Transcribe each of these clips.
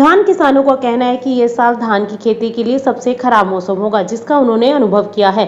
धान किसानों का कहना है कि ये साल धान की खेती के लिए सबसे खराब मौसम होगा, जिसका उन्होंने अनुभव किया है।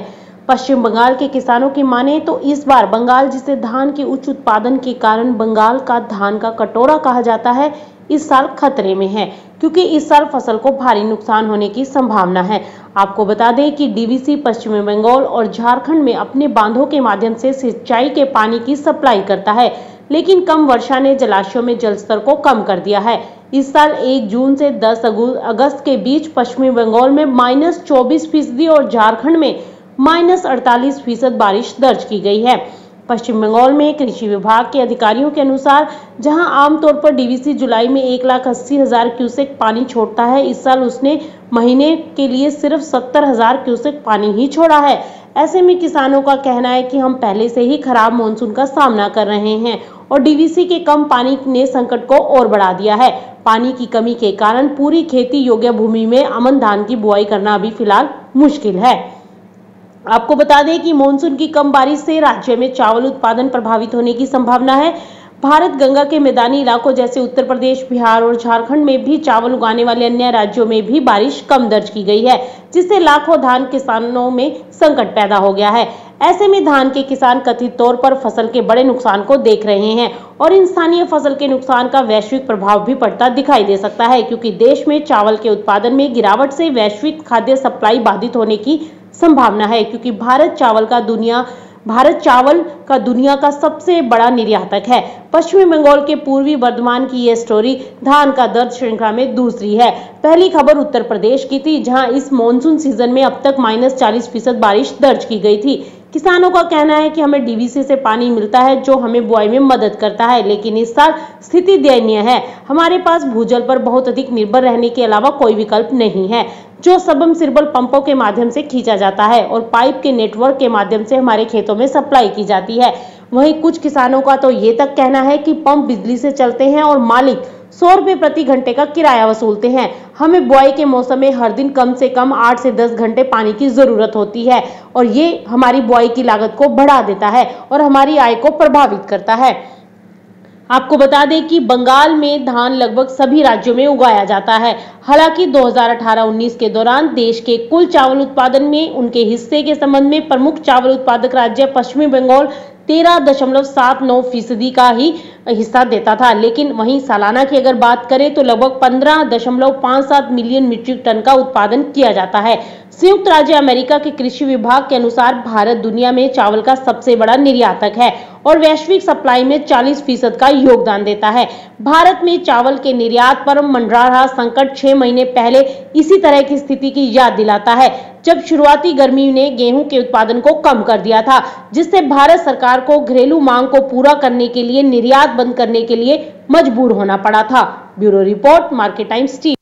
पश्चिम बंगाल के किसानों की माने तो इस बार बंगाल, जिसे धान के उच्च उत्पादन के कारण बंगाल का धान का कटोरा कहा जाता है, इस साल खतरे में है, क्योंकि इस साल फ़सल को भारी नुकसान होने की संभावना है। आपको बता दें कि डीबीसी पश्चिमी बंगाल और झारखंड में अपने बांधों के माध्यम से सिंचाई के पानी की सप्लाई करता है। लेकिन कम वर्षा ने जलाशयों में जल स्तर को कम कर दिया है। इस साल 1 जून से 10 अगस्त के बीच पश्चिमी बंगाल में माइनस चौबीस फ़ीसदी और झारखंड में माइनस अड़तालीस फ़ीसद बारिश दर्ज की गई है। पश्चिम बंगाल में कृषि विभाग के अधिकारियों के अनुसार, जहाँ आमतौर पर डीवीसी जुलाई में एक लाख अस्सी हज़ार क्यूसेक पानी छोड़ता है, इस साल उसने महीने के लिए सिर्फ़ सत्तर हज़ार क्यूसेक पानी ही छोड़ा है। ऐसे में किसानों का कहना है कि हम पहले से ही खराब मानसून का सामना कर रहे हैं और डीवीसी के कम पानी ने संकट को और बढ़ा दिया है। पानी की कमी के कारण पूरी खेती योग्य भूमि में अमन धान की बुआई करना अभी फ़िलहाल मुश्किल है। आपको बता दें कि मानसून की कम बारिश से राज्य में चावल उत्पादन प्रभावित होने की संभावना है। भारत गंगा के मैदानी इलाकों जैसे उत्तर प्रदेश, बिहार और झारखंड में भी चावल उगाने वाले अन्य राज्यों में भी बारिश कम दर्ज की गई है, जिससे लाखों धान किसानों में संकट पैदा हो गया है। ऐसे में धान के किसान कथित तौर पर फ़सल के बड़े नुकसान को देख रहे हैं और इन स्थानीय फ़सल के नुकसान का वैश्विक प्रभाव भी पड़ता दिखाई दे सकता है, क्योंकि देश में चावल के उत्पादन में गिरावट से वैश्विक खाद्य सप्लाई बाधित होने की संभावना है, क्योंकि भारत चावल का दुनिया, भारत चावल का दुनिया का सबसे बड़ा निर्यातक है। पश्चिमी बंगाल के पूर्वी वर्धमान की यह स्टोरी धान का दर्द श्रृंखला में दूसरी है। पहली खबर उत्तर प्रदेश की थी, जहाँ इस मानसून सीज़न में अब तक माइनस चालीस फ़ीसद बारिश दर्ज की गई थी। किसानों का कहना है कि हमें डीवीसी से पानी मिलता है, जो हमें बुआई में मदद करता है, लेकिन इस साल स्थिति दयनीय है। हमारे पास भूजल पर बहुत अधिक निर्भर रहने के अलावा कोई विकल्प नहीं है, जो सबम सिरबल पंपों के माध्यम से खींचा जाता है और पाइप के नेटवर्क के माध्यम से हमारे खेतों में सप्लाई की जाती है। वहीं कुछ किसानों का तो ये तक कहना है कि पंप बिजली से चलते हैं और मालिक सौ रुपए प्रति घंटे का किराया वसूलते हैं। हमें बुआई के मौसम में हर दिन कम से कम आठ से दस घंटे पानी की ज़रूरत होती है और ये हमारी बुआई की लागत को बढ़ा देता है और हमारी आय को प्रभावित करता है। आपको बता दें कि बंगाल में धान लगभग सभी राज्यों में उगाया जाता है। हालाँकि 2018-19 के दौरान देश के कुल चावल उत्पादन में उनके हिस्से के संबंध में प्रमुख चावल उत्पादक राज्य पश्चिमी बंगाल तेरह दशमलव सात नौ फ़ीसदी का ही हिस्सा देता था। लेकिन वहीं सालाना की अगर बात करें तो लगभग पंद्रह दशमलव पाँच सात मिलियन मीट्रिक टन का उत्पादन किया जाता है। संयुक्त राज्य अमेरिका के कृषि विभाग के अनुसार भारत दुनिया में चावल का सबसे बड़ा निर्यातक है और वैश्विक सप्लाई में 40 फ़ीसद का योगदान देता है। भारत में चावल के निर्यात पर मंडरा रहा संकट छह महीने पहले इसी तरह की स्थिति की याद दिलाता है, जब शुरुआती गर्मी ने गेहूँ के उत्पादन को कम कर दिया था, जिससे भारत सरकार को घरेलू मांग को पूरा करने के लिए, निर्यात बंद करने के लिए मजबूर होना पड़ा था। Bureau report, market times T